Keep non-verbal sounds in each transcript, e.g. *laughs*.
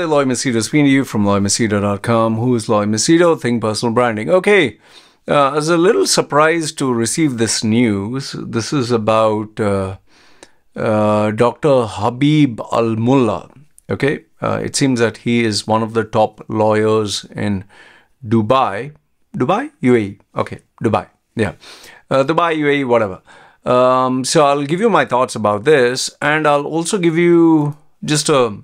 There, Loy Machedo speaking to you from LoyMachedo.com. Who is Loy Machedo? Think Personal Branding. Okay, uh, I was a little surprised to receive this news. This is about uh, uh, Dr. Habib Al Mulla. Okay, uh, it seems that he is one of the top lawyers in Dubai. Dubai? UAE. Okay, Dubai. Yeah. Uh, Dubai, UAE, whatever. Um, so I'll give you my thoughts about this and I'll also give you just a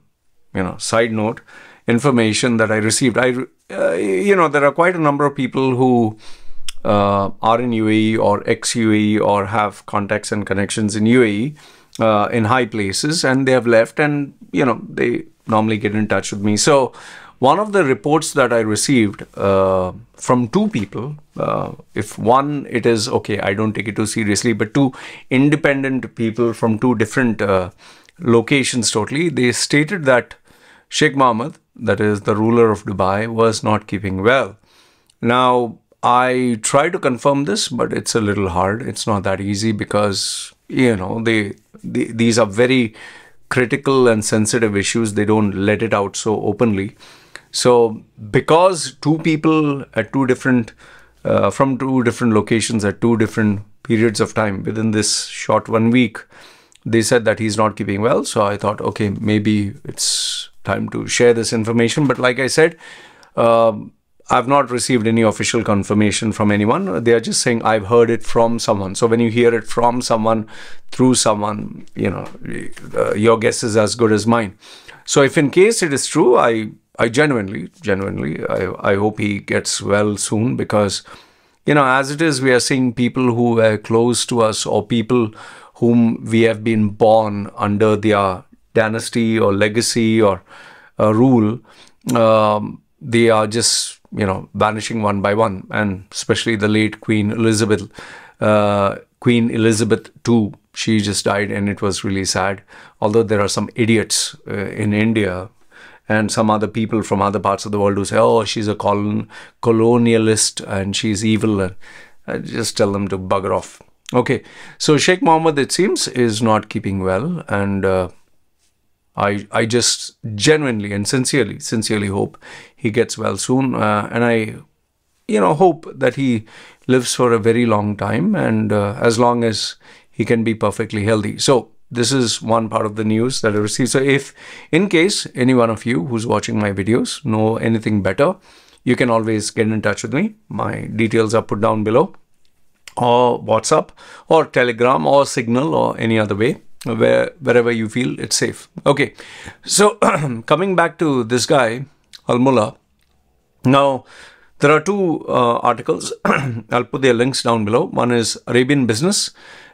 you know side note information that I received. I uh, you know there are quite a number of people who uh, are in UAE or ex UAE or have contacts and connections in UAE uh, in high places, and they have left, and you know they normally get in touch with me. So one of the reports that I received uh, from two people, uh, if one it is okay, I don't take it too seriously, but two independent people from two different uh, locations totally, they stated that Sheikh Mohammed, that is the ruler of Dubai, was not keeping well. Now, I try to confirm this, but it's a little hard. It's not that easy because, you know, they, they these are very critical and sensitive issues. They don't let it out so openly. So, because two people at two different, uh, from two different locations at two different periods of time within this short one week, they said that he's not keeping well. So I thought, okay, maybe it's time to share this information. But like I said, um, I've not received any official confirmation from anyone. They are just saying I've heard it from someone. So when you hear it from someone through someone, you know, uh, your guess is as good as mine. So if in case it is true, I I genuinely, genuinely, I, I hope he gets well soon because, you know, as it is, we are seeing people who were close to us or people whom we have been born under their dynasty or legacy or uh, rule. Um, they are just, you know, vanishing one by one. And especially the late Queen Elizabeth, uh, Queen Elizabeth II, she just died and it was really sad. Although there are some idiots uh, in India and some other people from other parts of the world who say, oh, she's a colon colonialist and she's evil. And I just tell them to bugger off. Okay, so Sheikh Mohammed, it seems, is not keeping well. And uh, I, I just genuinely and sincerely, sincerely hope he gets well soon. Uh, and I, you know, hope that he lives for a very long time and uh, as long as he can be perfectly healthy. So, this is one part of the news that I received. So if in case any one of you who's watching my videos know anything better, you can always get in touch with me. My details are put down below or WhatsApp or Telegram or Signal or any other way where wherever you feel it's safe. Okay. So *clears throat* coming back to this guy, Al-Mulla. Now there are two uh, articles. *clears throat* I'll put their links down below. One is Arabian Business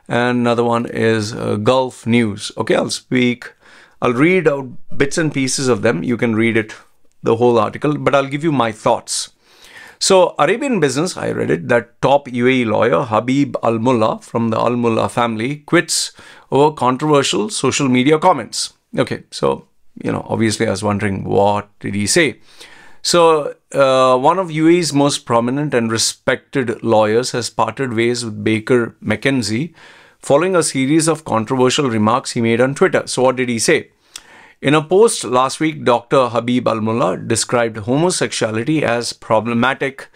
and another one is uh, Gulf News. Okay, I'll speak, I'll read out bits and pieces of them. You can read it, the whole article, but I'll give you my thoughts. So, Arabian Business, I read it, that top UAE lawyer Habib Al Mulla from the Al Mulla family quits over controversial social media comments. Okay, so, you know, obviously I was wondering what did he say? So, uh, one of UAE's most prominent and respected lawyers has parted ways with Baker McKenzie following a series of controversial remarks he made on Twitter. So, what did he say? In a post last week, Dr. Habib Al Mulla described homosexuality as problematic,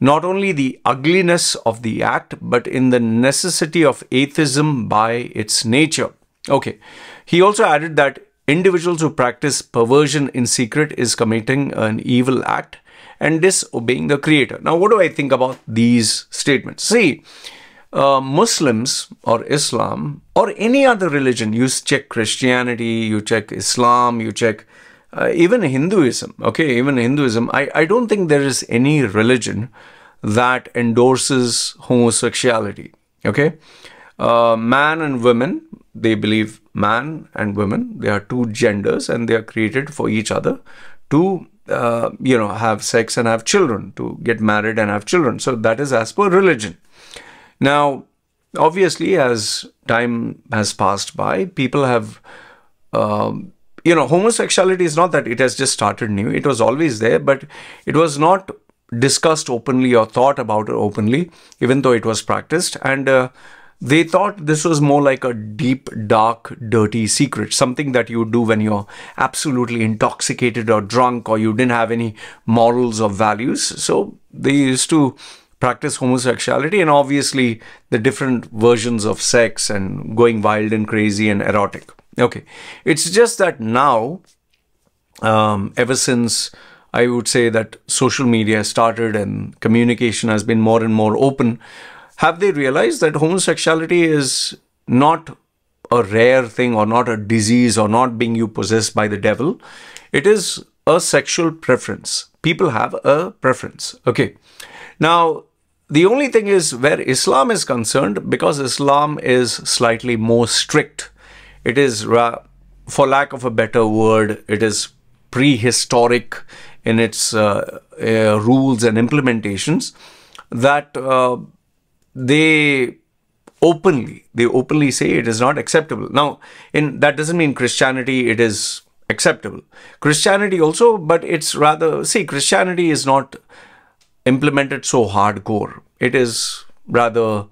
not only the ugliness of the act, but in the necessity of atheism by its nature. Okay. He also added that Individuals who practice perversion in secret is committing an evil act and disobeying the creator. Now, what do I think about these statements? See, uh, Muslims or Islam or any other religion, you check Christianity, you check Islam, you check uh, even Hinduism, okay, even Hinduism, I, I don't think there is any religion that endorses homosexuality, okay? Uh, man and women, they believe man and women, they are two genders and they are created for each other to, uh, you know, have sex and have children, to get married and have children. So that is as per religion. Now, obviously, as time has passed by, people have, um, you know, homosexuality is not that it has just started new. It was always there, but it was not discussed openly or thought about openly, even though it was practiced. And uh, they thought this was more like a deep, dark, dirty secret, something that you do when you're absolutely intoxicated or drunk or you didn't have any morals or values. So they used to practice homosexuality and obviously the different versions of sex and going wild and crazy and erotic. Okay, it's just that now, um, ever since I would say that social media started and communication has been more and more open, have they realized that homosexuality is not a rare thing or not a disease or not being you possessed by the devil? It is a sexual preference. People have a preference. Okay. Now, the only thing is where Islam is concerned, because Islam is slightly more strict, it is, for lack of a better word, it is prehistoric in its uh, uh, rules and implementations that uh, they openly they openly say it is not acceptable. Now in that doesn't mean christianity it is acceptable. Christianity also but it's rather see christianity is not implemented so hardcore. It is rather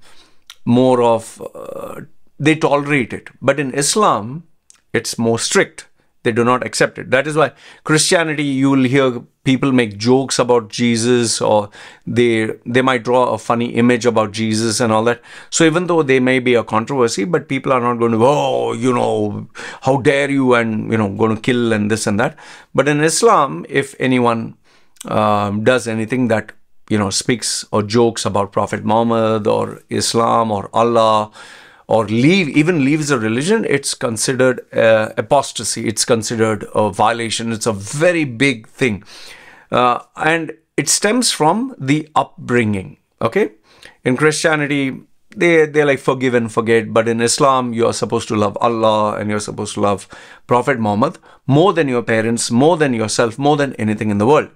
more of uh, they tolerate it but in islam it's more strict they do not accept it. That is why Christianity, you will hear people make jokes about Jesus or they they might draw a funny image about Jesus and all that. So even though there may be a controversy, but people are not going to oh, you know, how dare you and, you know, going to kill and this and that. But in Islam, if anyone um, does anything that, you know, speaks or jokes about Prophet Muhammad or Islam or Allah, or leave even leaves a religion it's considered uh, apostasy. It's considered a violation. It's a very big thing. Uh, and it stems from the upbringing okay? In christianity they they like forgive and forget but in islam you are supposed to love allah and you're supposed to love prophet muhammad more than your parents more than yourself more than anything in the world.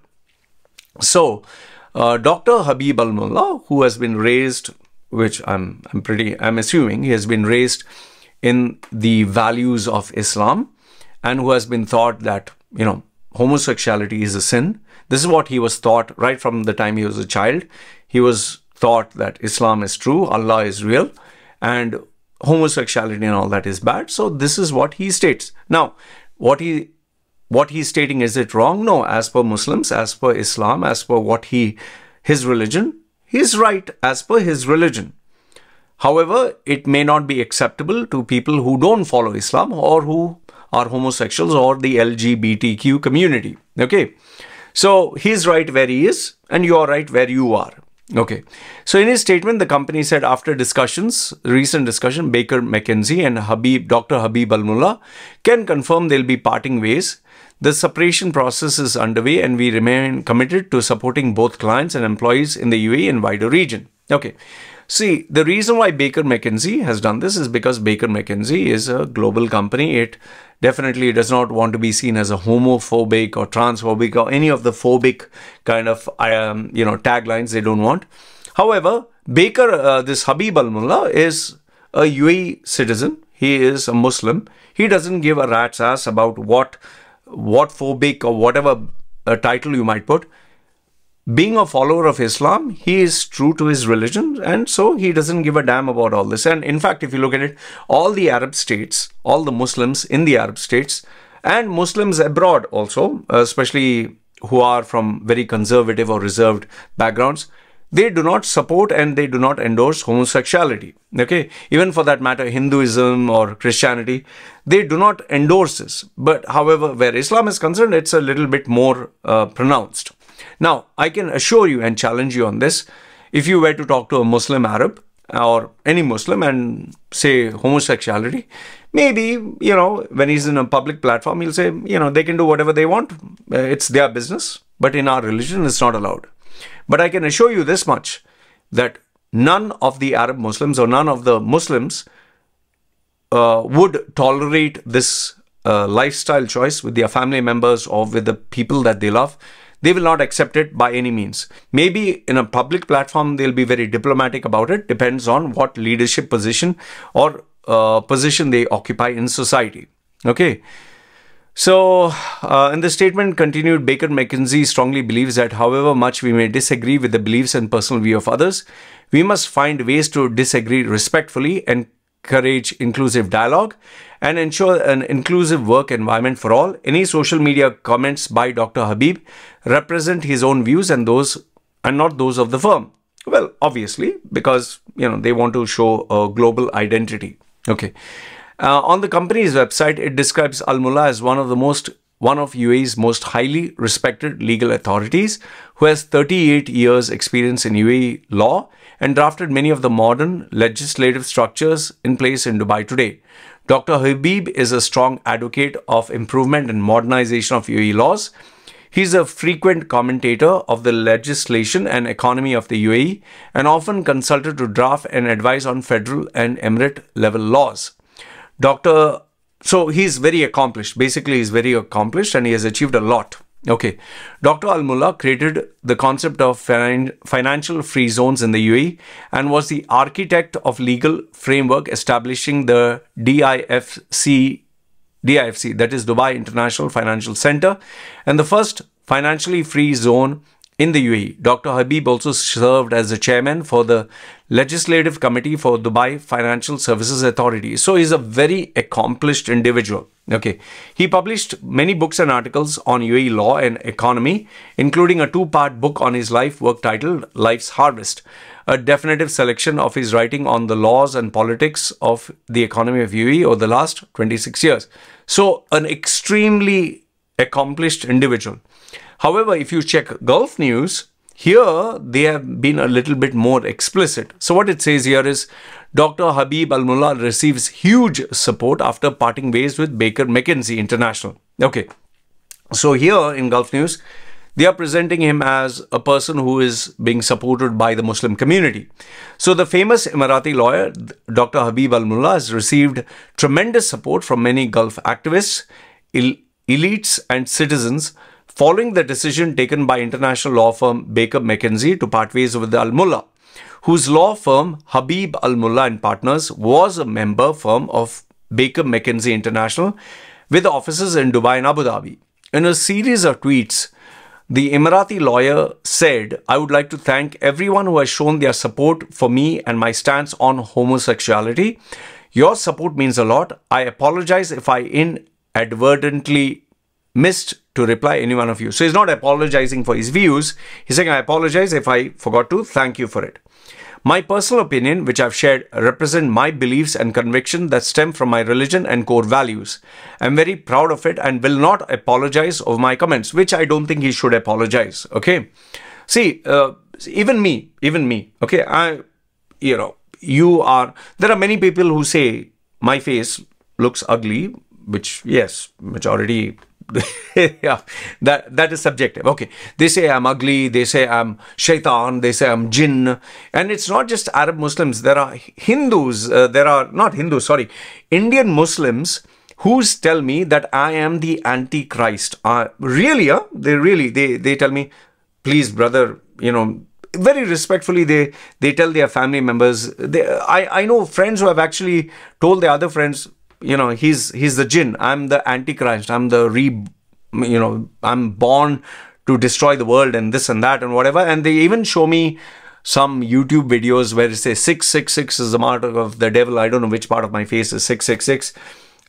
So uh, dr habib al mulla who has been raised which I'm I'm pretty I'm assuming he has been raised in the values of Islam and who has been taught that you know homosexuality is a sin. This is what he was taught right from the time he was a child. He was taught that Islam is true, Allah is real, and homosexuality and all that is bad. So this is what he states. Now, what he what he's stating is it wrong? No, as per Muslims, as per Islam, as per what he his religion, he is right as per his religion. However, it may not be acceptable to people who don't follow Islam or who are homosexuals or the LGBTQ community. Okay. So he's right where he is and you are right where you are. Okay. So in his statement, the company said after discussions, recent discussion, Baker McKenzie and Habib, Dr. Habib Al-Mulla can confirm they'll be parting ways the separation process is underway and we remain committed to supporting both clients and employees in the UAE and wider region. Okay. See, the reason why Baker McKenzie has done this is because Baker McKenzie is a global company. It definitely does not want to be seen as a homophobic or transphobic or any of the phobic kind of, um, you know, taglines they don't want. However, Baker, uh, this Habib Al-Mulla is a UAE citizen. He is a Muslim. He doesn't give a rat's ass about what what phobic or whatever uh, title you might put, being a follower of Islam, he is true to his religion and so he doesn't give a damn about all this. And in fact, if you look at it, all the Arab states, all the Muslims in the Arab states, and Muslims abroad also, especially who are from very conservative or reserved backgrounds, they do not support and they do not endorse homosexuality. Okay, even for that matter, Hinduism or Christianity, they do not endorse this. But however, where Islam is concerned, it's a little bit more uh, pronounced. Now, I can assure you and challenge you on this. If you were to talk to a Muslim Arab or any Muslim and say homosexuality, maybe, you know, when he's in a public platform, he'll say, you know, they can do whatever they want. Uh, it's their business. But in our religion, it's not allowed. But I can assure you this much that none of the Arab Muslims or none of the Muslims uh, would tolerate this uh, lifestyle choice with their family members or with the people that they love. They will not accept it by any means. Maybe in a public platform, they'll be very diplomatic about it. Depends on what leadership position or uh, position they occupy in society. Okay. So, uh, in the statement continued, Baker McKenzie strongly believes that however much we may disagree with the beliefs and personal view of others, we must find ways to disagree respectfully, encourage inclusive dialogue, and ensure an inclusive work environment for all. Any social media comments by Dr. Habib represent his own views and those and not those of the firm. Well, obviously, because you know they want to show a global identity. Okay. Uh, on the company's website, it describes Al Mulla as one of the most one of UAE's most highly respected legal authorities who has 38 years experience in UAE law and drafted many of the modern legislative structures in place in Dubai today. Dr. Habib is a strong advocate of improvement and modernization of UAE laws. He's a frequent commentator of the legislation and economy of the UAE and often consulted to draft and advise on federal and emirate level laws. Dr. So he's very accomplished. Basically, he's very accomplished and he has achieved a lot. Okay. Dr. Al Mulla created the concept of financial free zones in the UAE and was the architect of legal framework establishing the DIFC DIFC, that is Dubai International Financial Center, and the first financially free zone in the UAE. Dr. Habib also served as the chairman for the Legislative Committee for Dubai Financial Services Authority. So he's a very accomplished individual. Okay. He published many books and articles on UAE law and economy, including a two-part book on his life work titled Life's Harvest, a definitive selection of his writing on the laws and politics of the economy of UAE over the last 26 years. So an extremely accomplished individual. However, if you check Gulf News, here they have been a little bit more explicit. So what it says here is Dr. Habib Al Mulla receives huge support after parting ways with Baker McKenzie International. Okay. So here in Gulf News, they are presenting him as a person who is being supported by the Muslim community. So the famous Emirati lawyer, Dr. Habib Al Mulla, has received tremendous support from many Gulf activists, elites, and citizens following the decision taken by international law firm Baker McKenzie to part ways with Al Mulla, whose law firm Habib Al Mulla and Partners was a member firm of Baker McKenzie International with offices in Dubai and Abu Dhabi. In a series of tweets, the Emirati lawyer said, I would like to thank everyone who has shown their support for me and my stance on homosexuality. Your support means a lot. I apologize if I inadvertently missed to reply any one of you. So he's not apologizing for his views. He's saying, I apologize if I forgot to thank you for it. My personal opinion, which I've shared, represent my beliefs and conviction that stem from my religion and core values. I'm very proud of it and will not apologize of my comments, which I don't think he should apologize. Okay. See, uh, even me, even me, okay, I, you know, you are, there are many people who say my face looks ugly, which, yes, majority *laughs* yeah, that that is subjective. Okay, they say I'm ugly. They say I'm shaitan. They say I'm jinn. And it's not just Arab Muslims. There are Hindus. Uh, there are not Hindus. Sorry, Indian Muslims who tell me that I am the Antichrist. Uh, really? Yeah, they really they they tell me, please, brother. You know, very respectfully they they tell their family members they, i i know friends who have actually told their other friends you know he's he's the jinn. I'm the antichrist. I'm the re you know i'm born to destroy the world and this and that and whatever. And they even show me some youtube videos where it says 666 is the mark of the devil. I don't know which part of my face is 666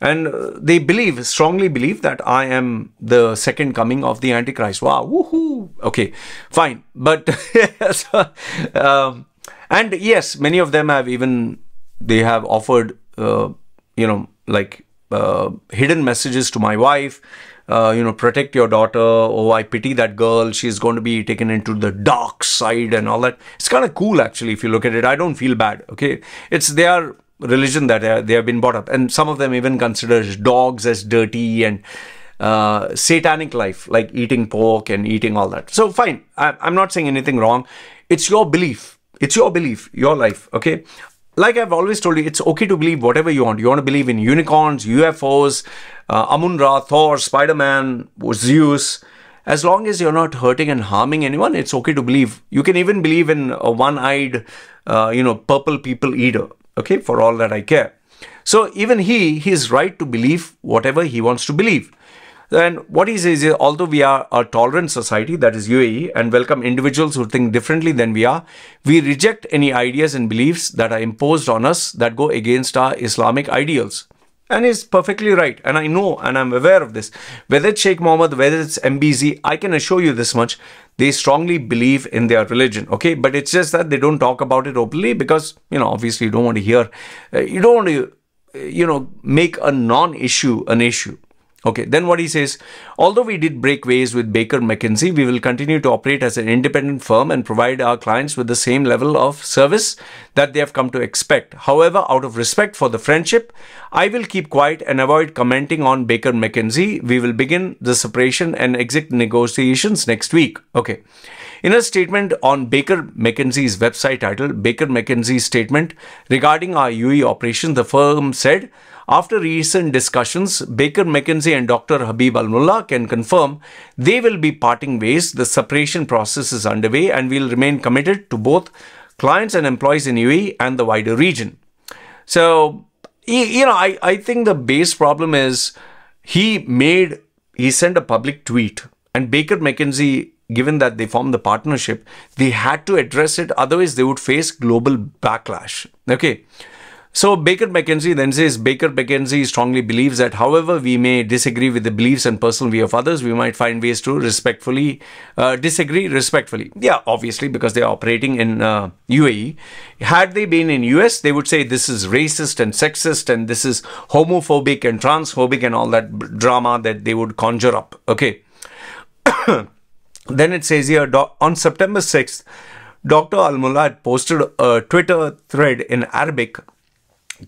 and they believe strongly believe that i am the second coming of the antichrist. Wow woohoo. Okay fine. But *laughs* so, um, and yes many of them have even they have offered uh, you know like uh, hidden messages to my wife. Uh, you know, protect your daughter. Oh, I pity that girl. She's going to be taken into the dark side and all that. It's kind of cool, actually, if you look at it. I don't feel bad. Okay, it's their religion that they, they have been brought up, and some of them even consider dogs as dirty and uh, satanic life, like eating pork and eating all that. So fine, I, I'm not saying anything wrong. It's your belief. It's your belief, your life. Okay, like I've always told you, it's okay to believe whatever you want. You want to believe in unicorns, UFOs, uh, Amun-Ra, Thor, Spider-Man, Zeus. As long as you're not hurting and harming anyone, it's okay to believe. You can even believe in a one-eyed, uh, you know, purple people eater. Okay, for all that I care. So even he, he's right to believe whatever he wants to believe. Then what he says is, although we are a tolerant society, that is UAE, and welcome individuals who think differently than we are, we reject any ideas and beliefs that are imposed on us that go against our Islamic ideals. And he's perfectly right. And I know and I'm aware of this. Whether it's Sheikh Mohammed, whether it's MBZ, I can assure you this much. They strongly believe in their religion. Okay. But it's just that they don't talk about it openly because, you know, obviously you don't want to hear, uh, you don't want to, uh, you know, make a non issue an issue. Okay, then what he says, although we did break ways with Baker McKenzie, we will continue to operate as an independent firm and provide our clients with the same level of service that they have come to expect. However, out of respect for the friendship, I will keep quiet and avoid commenting on Baker McKenzie. We will begin the separation and exit negotiations next week. Okay. In a statement on Baker McKenzie's website titled Baker McKenzie's Statement regarding our UAE operation, the firm said, after recent discussions, Baker McKenzie and Dr. Habib Al can confirm they will be parting ways. The separation process is underway and will remain committed to both clients and employees in UAE and the wider region. So, you know, I, I think the base problem is he made, he sent a public tweet and Baker McKenzie given that they formed the partnership, they had to address it. Otherwise, they would face global backlash. Okay. So Baker McKenzie then says Baker McKenzie strongly believes that however we may disagree with the beliefs and personal view of others, we might find ways to respectfully uh, disagree respectfully. Yeah, obviously because they are operating in uh, UAE. Had they been in US, they would say this is racist and sexist and this is homophobic and transphobic and all that drama that they would conjure up. Okay. *coughs* then it says here on September 6th, Dr. Al Mulla posted a Twitter thread in Arabic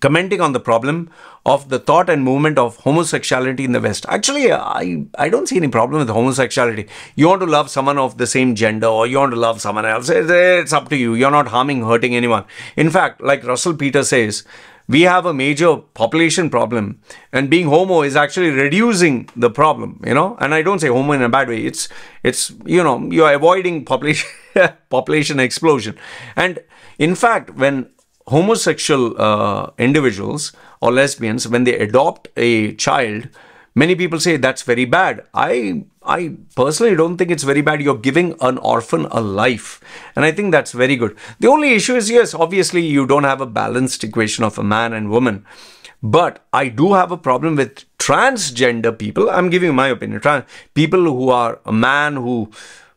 commenting on the problem of the thought and movement of homosexuality in the West. Actually, I, I don't see any problem with homosexuality. You want to love someone of the same gender or you want to love someone else, it's up to you. You're not harming, hurting anyone. In fact, like Russell Peter says, we have a major population problem and being homo is actually reducing the problem you know and i don't say homo in a bad way it's it's you know you're avoiding population *laughs* population explosion and in fact when homosexual uh, individuals or lesbians, when they adopt a child, many people say that's very bad. I I personally don't think it's very bad. You're giving an orphan a life. And I think that's very good. The only issue is yes, obviously you don't have a balanced equation of a man and woman. But I do have a problem with transgender people. I'm giving my opinion. Trans- people who are a man who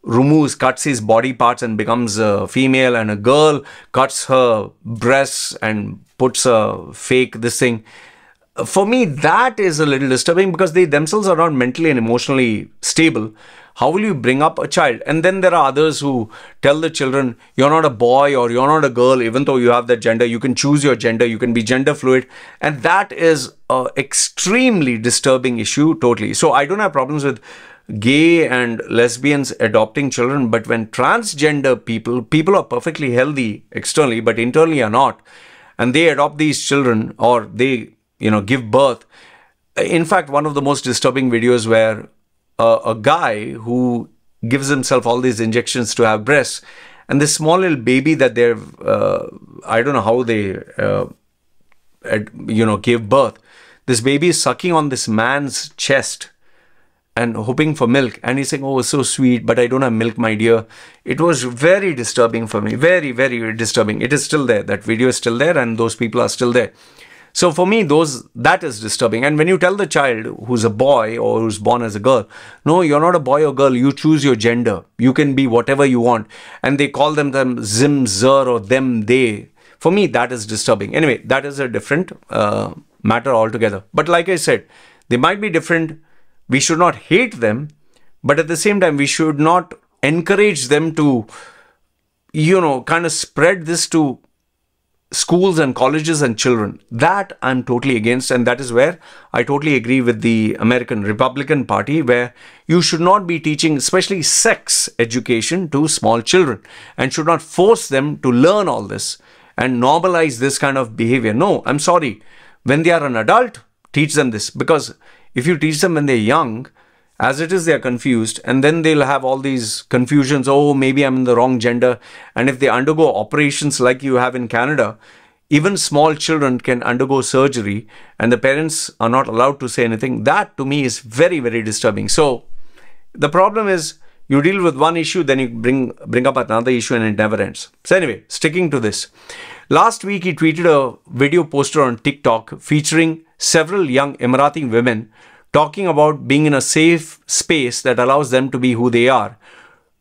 removes, cuts his body parts and becomes a female, and a girl cuts her breasts and puts a fake this thing. For me, that is a little disturbing because they themselves are not mentally and emotionally stable. How will you bring up a child? And then there are others who tell the children, you're not a boy or you're not a girl, even though you have that gender. You can choose your gender, you can be gender fluid. And that is an extremely disturbing issue, totally. So I don't have problems with gay and lesbians adopting children, but when transgender people, people are perfectly healthy externally, but internally are not, and they adopt these children or they, you know, give birth. In fact, one of the most disturbing videos where a guy who gives himself all these injections to have breasts, and this small little baby that they're, uh, I don't know how they, uh, you know, gave birth. This baby is sucking on this man's chest and hoping for milk. And he's saying, Oh, it's so sweet, but I don't have milk, my dear. It was very disturbing for me. Very, very disturbing. It is still there. That video is still there, and those people are still there. So for me, those that is disturbing. And when you tell the child who's a boy or who's born as a girl, no, you're not a boy or girl. You choose your gender. You can be whatever you want. And they call them them zim, zer, or them, they. For me, that is disturbing. Anyway, that is a different uh, matter altogether. But like I said, they might be different we should not hate them, but at the same time, we should not encourage them to, you know, kind of spread this to schools and colleges and children. That I'm totally against, and that is where I totally agree with the American Republican Party, where you should not be teaching, especially sex education, to small children and should not force them to learn all this and normalize this kind of behavior. No, I'm sorry. When they are an adult, teach them this because if you teach them when they're young, as it is, they're confused, and then they'll have all these confusions. Oh, maybe I'm in the wrong gender. And if they undergo operations like you have in Canada, even small children can undergo surgery and the parents are not allowed to say anything. That to me is very, very disturbing. So the problem is you deal with one issue, then you bring bring up another issue and it never ends. So anyway, sticking to this. Last week he tweeted a video poster on TikTok featuring several young Emirati women talking about being in a safe space that allows them to be who they are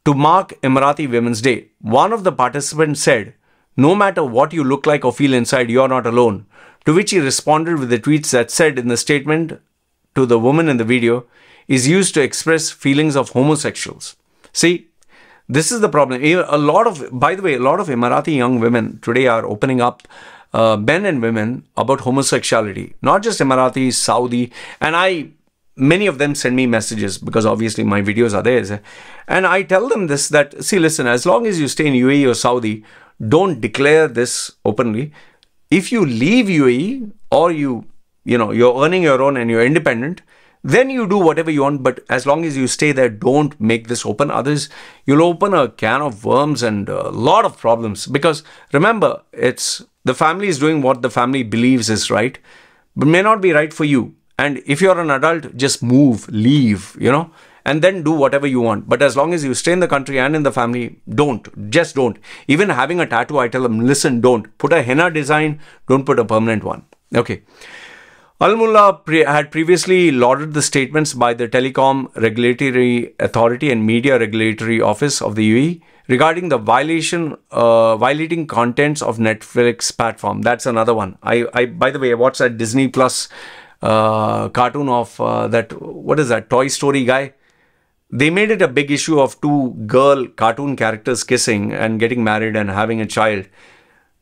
to mark Emirati Women's Day. One of the participants said, No matter what you look like or feel inside, you're not alone. To which he responded with the tweets that said in the statement to the woman in the video is used to express feelings of homosexuals. See, this is the problem. A lot of, by the way, a lot of Emirati young women today are opening up uh, men and women about homosexuality, not just Emirati, Saudi, and I many of them send me messages because obviously my videos are theirs. And I tell them this that, see, listen, as long as you stay in UAE or Saudi, don't declare this openly. If you leave UAE or you, you know, you're earning your own and you're independent, then you do whatever you want. But as long as you stay there, don't make this open. Others, you'll open a can of worms and a lot of problems. Because remember, it's the family is doing what the family believes is right, but may not be right for you. And if you're an adult, just move, leave, you know, and then do whatever you want. But as long as you stay in the country and in the family, don't. Just don't. Even having a tattoo, I tell them, listen, don't. Put a henna design, don't put a permanent one. Okay. Al Mulla pre- had previously lauded the statements by the Telecom Regulatory Authority and Media Regulatory Office of the UAE regarding the violation, uh, violating contents of Netflix platform. That's another one. I, I, by the way, I watched that Disney Plus uh, cartoon of uh, that what is that Toy Story guy. They made it a big issue of two girl cartoon characters kissing and getting married and having a child.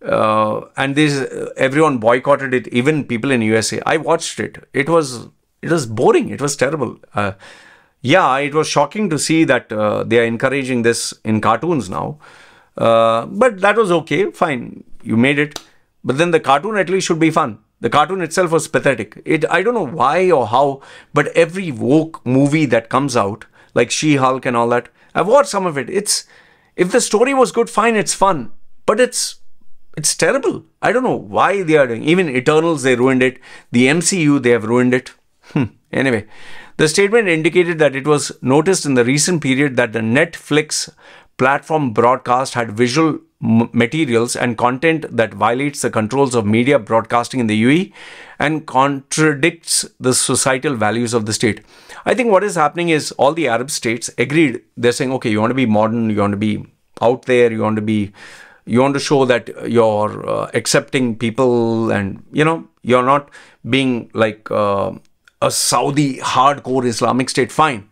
Uh, and this everyone boycotted it, even people in USA. I watched it. It was it was boring. It was terrible. Uh, yeah, it was shocking to see that uh, they are encouraging this in cartoons now. Uh, but that was okay. Fine, you made it. But then the cartoon at least should be fun. The cartoon itself was pathetic. It I don't know why or how, but every woke movie that comes out, like She-Hulk and all that, I've watched some of it. It's if the story was good, fine, it's fun. But it's it's terrible. I don't know why they are doing. Even Eternals, they ruined it. The MCU, they have ruined it. Hmm. Anyway, the statement indicated that it was noticed in the recent period that the Netflix platform broadcast had visual materials and content that violates the controls of media broadcasting in the UAE and contradicts the societal values of the state. I think what is happening is all the Arab states agreed. They're saying, okay, you want to be modern, you want to be out there, you want to be, you want to show that you're uh, accepting people and, you know, you're not being like uh, a Saudi hardcore Islamic state. Fine.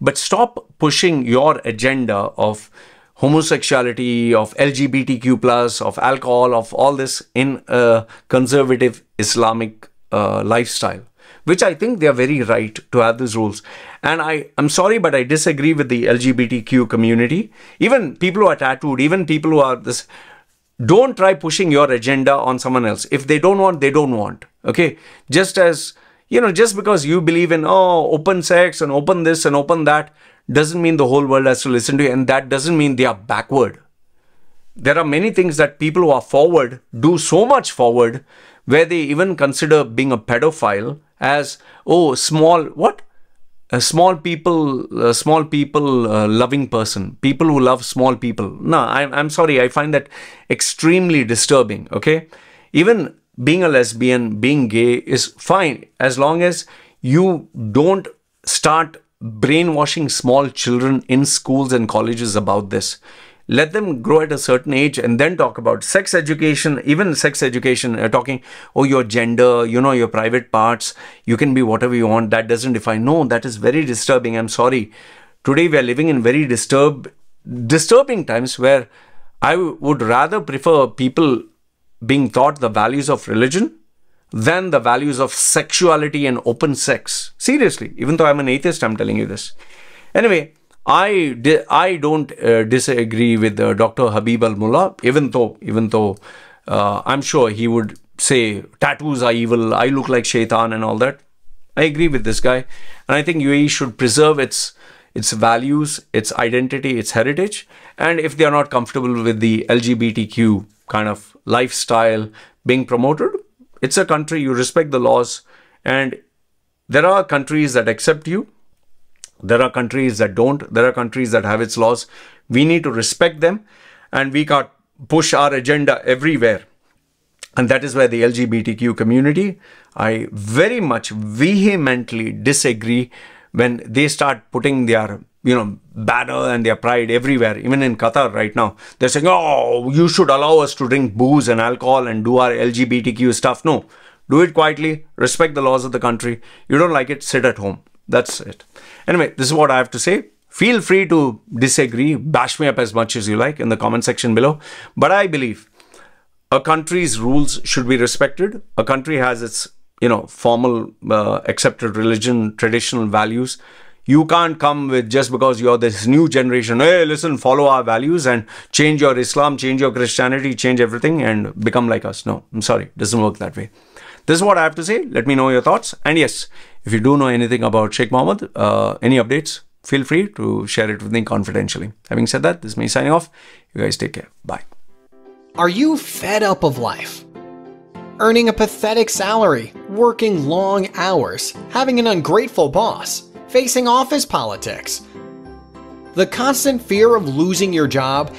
But stop pushing your agenda of homosexuality, of LGBTQ plus, of alcohol, of all this in a conservative Islamic uh, lifestyle, which I think they are very right to have these rules. And I, I'm sorry, but I disagree with the LGBTQ community. Even people who are tattooed, even people who are this, don't try pushing your agenda on someone else. If they don't want, they don't want. Okay. Just as, you know, just because you believe in, oh, open sex and open this and open that, doesn't mean the whole world has to listen to you, and that doesn't mean they are backward. There are many things that people who are forward do so much forward where they even consider being a pedophile as, oh, small, what? A small people, a small people uh, loving person, people who love small people. No, I'm, I'm sorry, I find that extremely disturbing, okay? Even being a lesbian, being gay is fine as long as you don't start brainwashing small children in schools and colleges about this. Let them grow at a certain age and then talk about sex education, even sex education, uh, talking, oh, your gender, you know, your private parts, you can be whatever you want. That doesn't define. No, that is very disturbing. I'm sorry. Today we are living in very disturb, disturbing times where I would rather prefer people being taught the values of religion than the values of sexuality and open sex. Seriously, even though I'm an atheist, I'm telling you this. Anyway, I I don't uh, disagree with uh, Dr. Habib Al Mulla, even though even though uh, I'm sure he would say tattoos are evil, I look like shaitan and all that. I agree with this guy, and I think UAE should preserve its its values, its identity, its heritage. And if they are not comfortable with the LGBTQ kind of lifestyle being promoted, it's a country, you respect the laws. And there are countries that accept you, there are countries that don't, there are countries that have its laws. We need to respect them and we can't push our agenda everywhere. And that is where the LGBTQ community, I very much vehemently disagree when they start putting their you know banner and their pride everywhere even in qatar right now. They're saying oh you should allow us to drink booze and alcohol and do our lgbtq stuff. No. Do it quietly. Respect the laws of the country. You don't like it? Sit at home. That's it anyway this is what i have to say. Feel free to disagree. Bash me up as much as you like in the comment section below. But i believe a country's rules should be respected. A country has its you know formal uh, accepted religion traditional values. You can't come with just because you're this new generation hey listen follow our values and change your islam change your christianity change everything and become like us. No i'm sorry. It doesn't work that way this is what i have to say. Let me know your thoughts. And yes if you do know anything about sheikh mohammed uh, any updates feel free to share it with me confidentially. Having said that this is me signing off. You guys take care. Bye. Are you fed up of life? Earning a pathetic salary, working long hours, having an ungrateful boss, facing office politics. The constant fear of losing your job,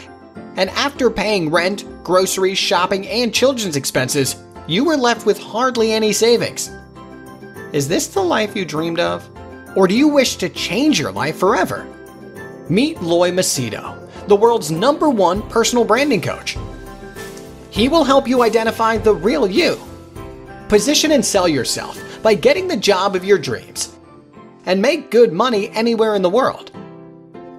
and after paying rent, groceries, shopping, and children's expenses, you were left with hardly any savings. Is this the life you dreamed of? Or do you wish to change your life forever? Meet Loy Machedo, the world's number one personal branding coach. He will help you identify the real you. Position and sell yourself by getting the job of your dreams. And make good money anywhere in the world.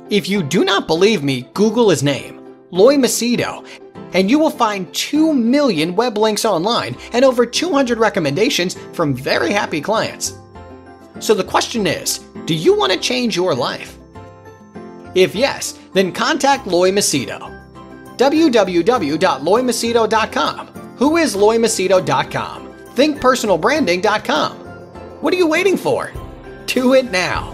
If you do not believe me, Google his name, Loy Machedo, and you will find 2 million web links online and over 200 recommendations from very happy clients. So the question is, do you want to change your life? If yes, then contact Loy Machedo www.loymachedo.com. Who is loymachedo.com? ThinkPersonalBranding.com. What are you waiting for? Do it now.